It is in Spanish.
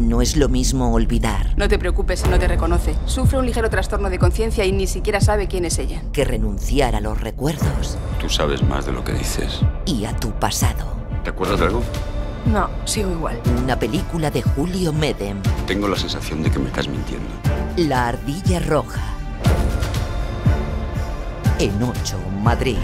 No es lo mismo olvidar No te preocupes no te reconoce. Sufre un ligero trastorno de conciencia y ni siquiera sabe quién es ella. que renunciar a los recuerdos Tú sabes más de lo que dices. y a tu pasado. ¿Te acuerdas de algo? No, sigo igual. Una película de Julio Medem, Tengo la sensación de que me estás mintiendo. La Ardilla Roja. En 8, Madrid.